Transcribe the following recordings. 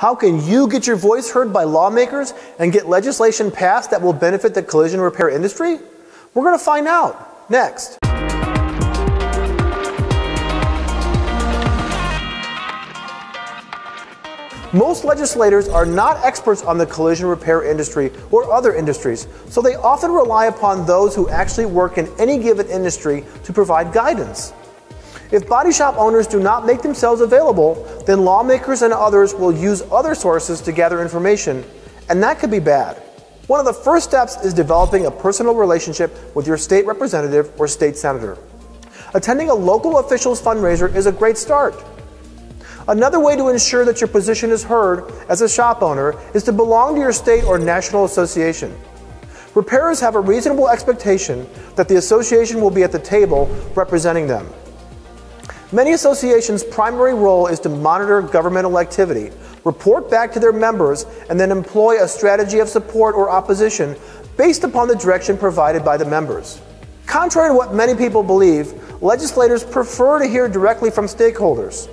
How can you get your voice heard by lawmakers and get legislation passed that will benefit the collision repair industry? We're going to find out next. Most legislators are not experts on the collision repair industry or other industries, so they often rely upon those who actually work in any given industry to provide guidance. If body shop owners do not make themselves available, then lawmakers and others will use other sources to gather information, and that could be bad. One of the first steps is developing a personal relationship with your state representative or state senator. Attending a local official's fundraiser is a great start. Another way to ensure that your position is heard as a shop owner is to belong to your state or national association. Repairers have a reasonable expectation that the association will be at the table representing them. Many associations' primary role is to monitor governmental activity, report back to their members, and then employ a strategy of support or opposition based upon the direction provided by the members. Contrary to what many people believe, legislators prefer to hear directly from stakeholders.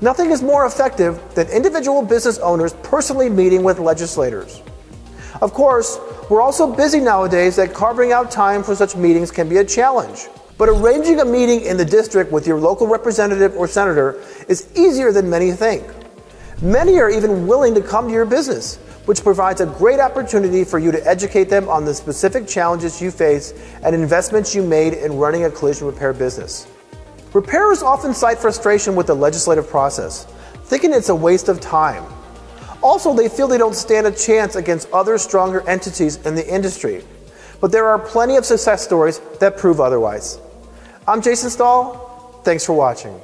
Nothing is more effective than individual business owners personally meeting with legislators. Of course, we're also busy nowadays that carving out time for such meetings can be a challenge. But arranging a meeting in the district with your local representative or senator is easier than many think. Many are even willing to come to your business, which provides a great opportunity for you to educate them on the specific challenges you face and investments you made in running a collision repair business. Repairers often cite frustration with the legislative process, thinking it's a waste of time. Also, they feel they don't stand a chance against other stronger entities in the industry. But there are plenty of success stories that prove otherwise. I'm Jason Stahl. Thanks for watching.